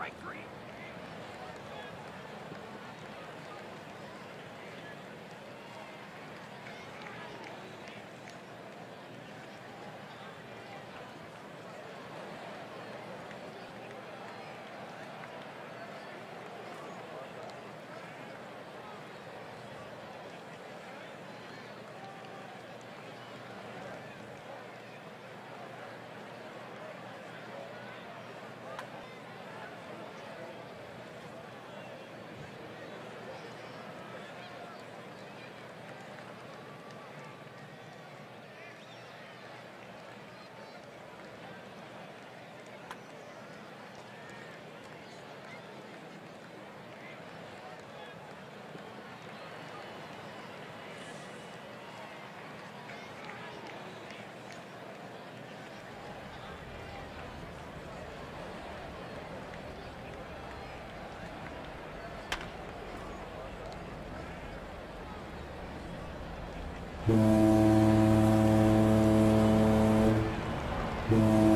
Strike three. Thank you.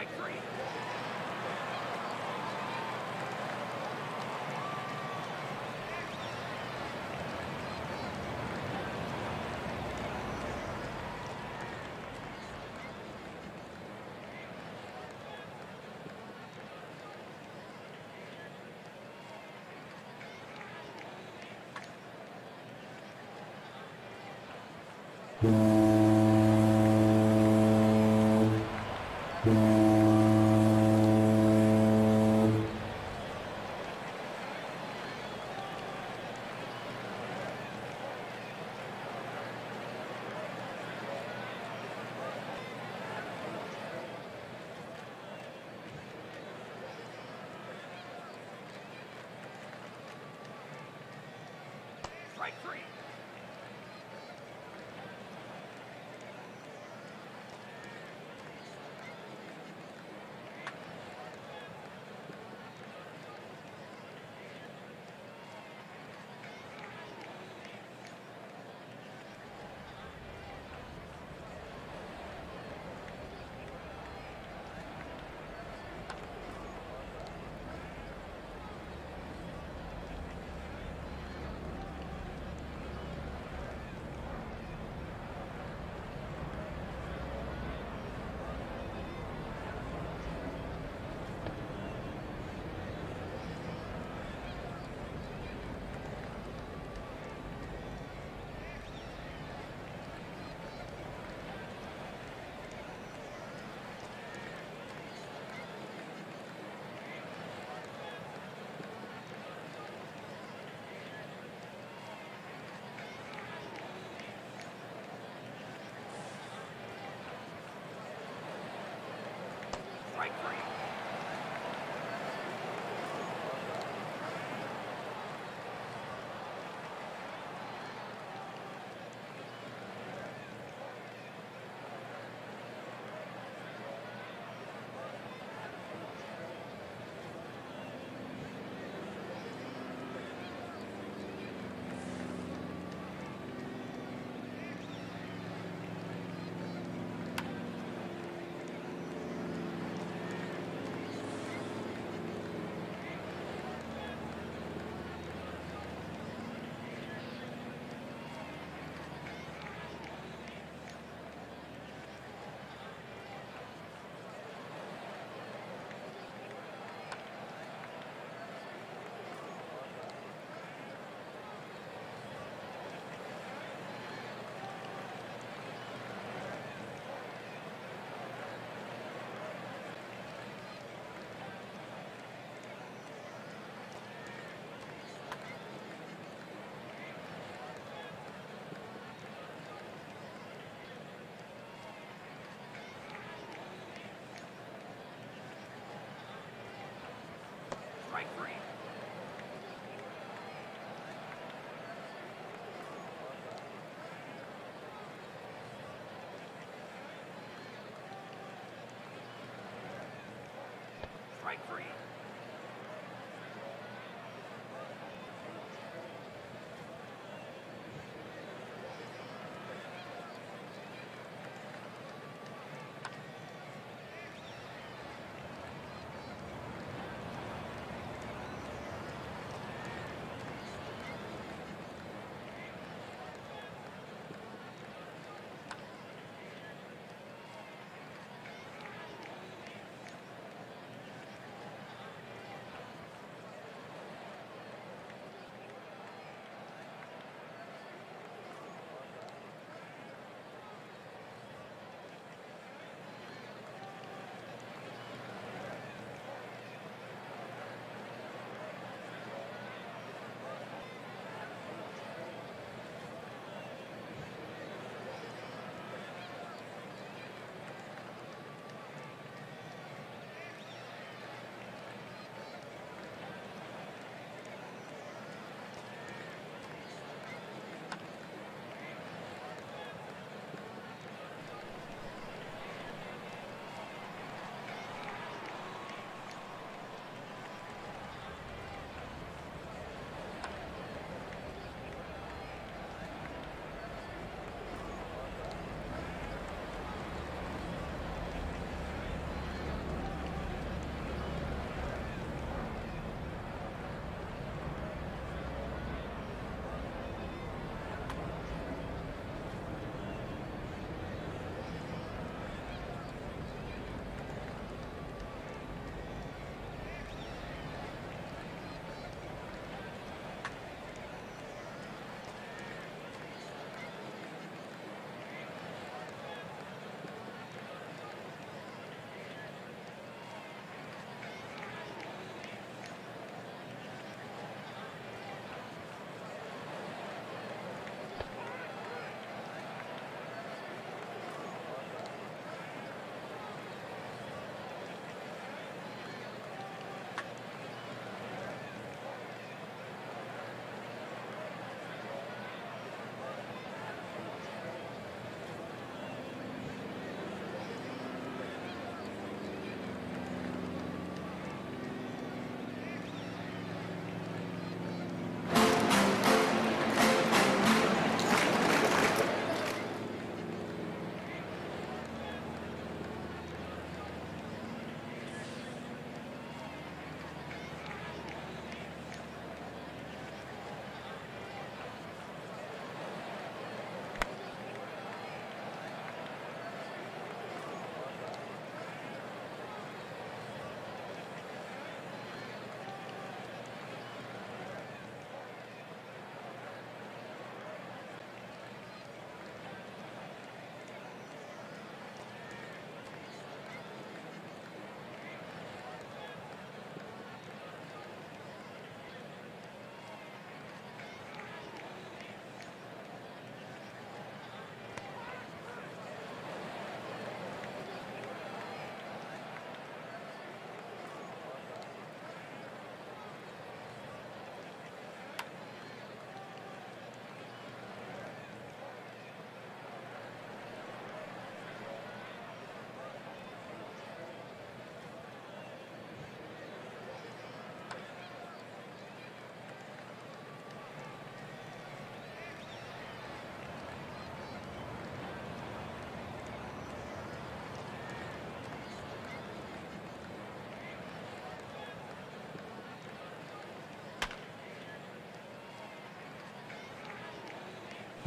Strike three. Strike free.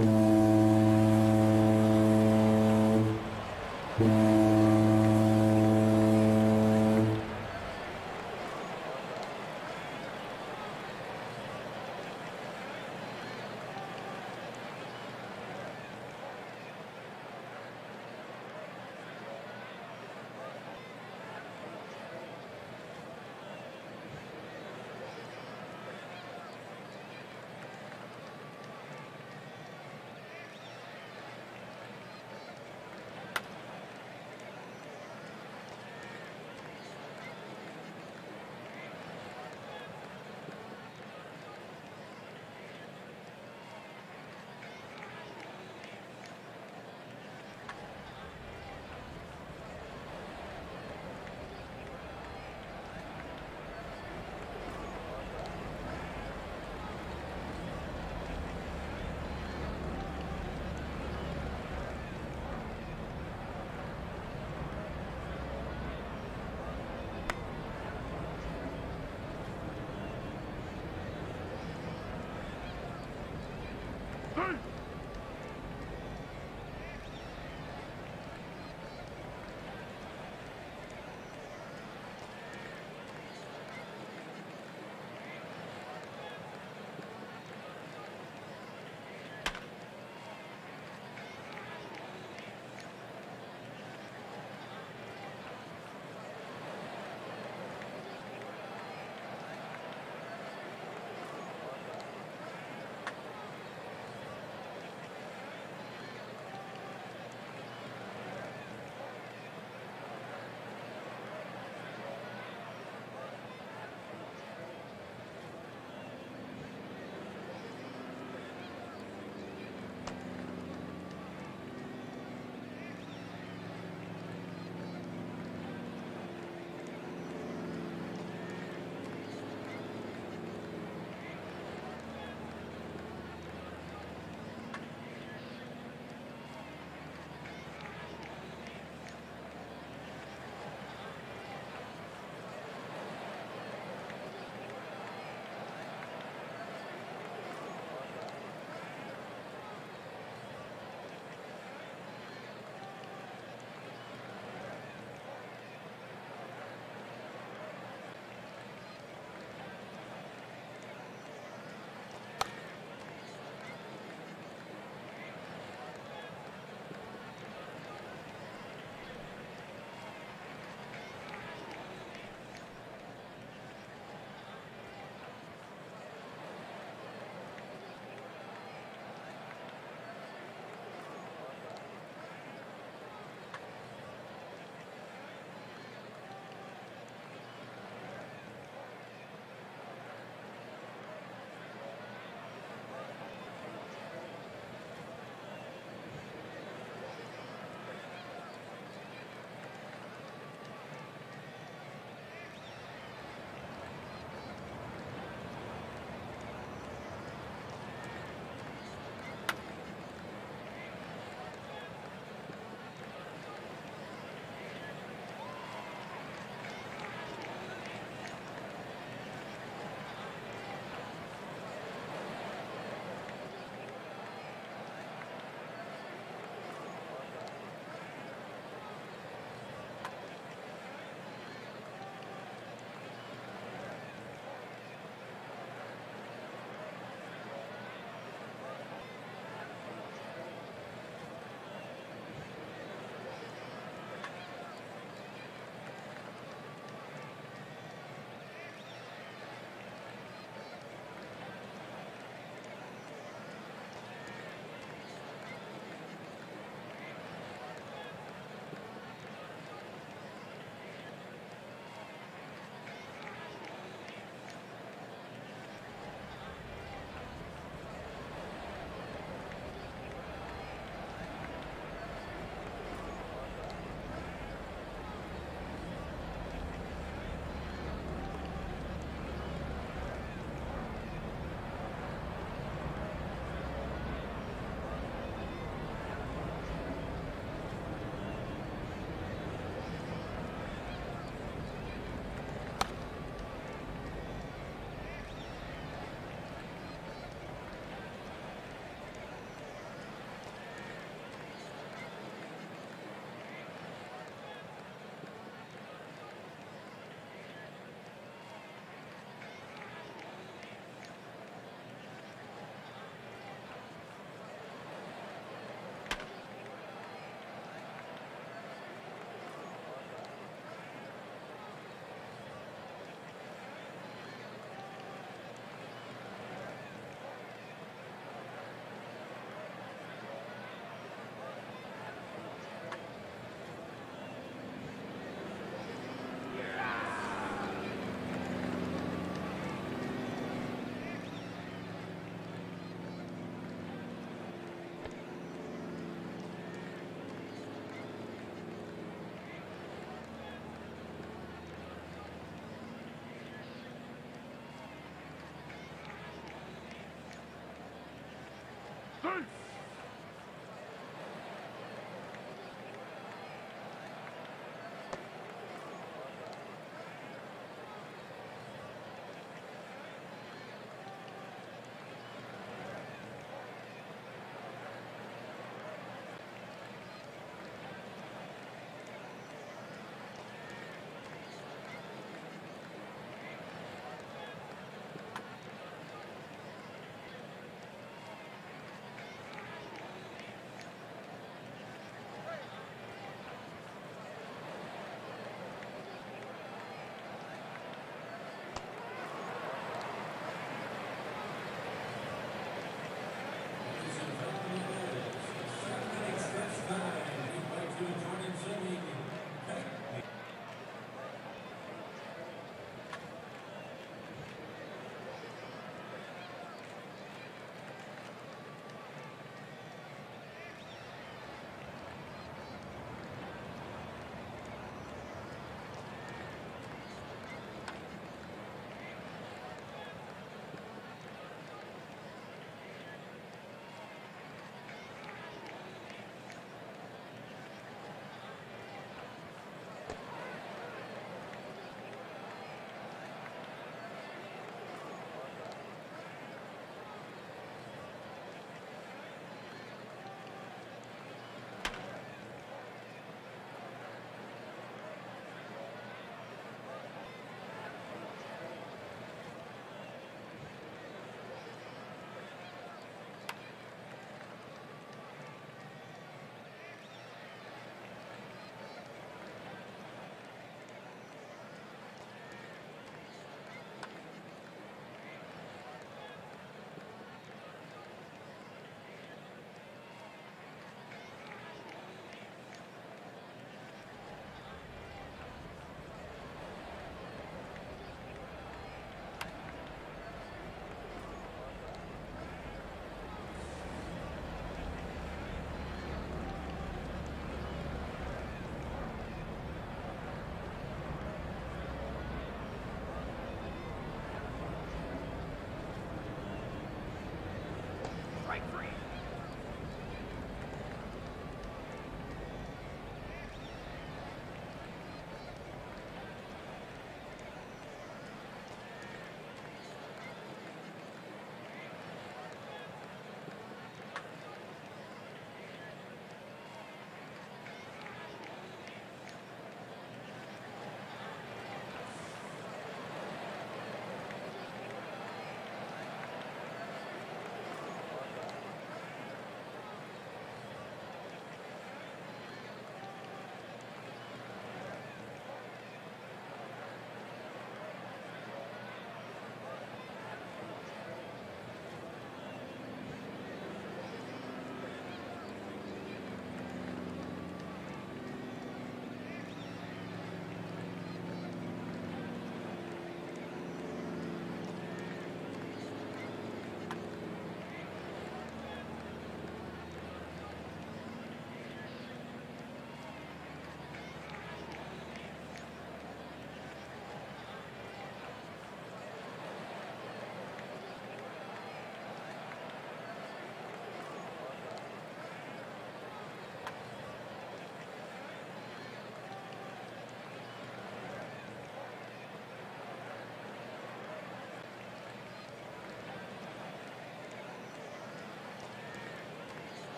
Mm-hmm.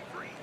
Strike three.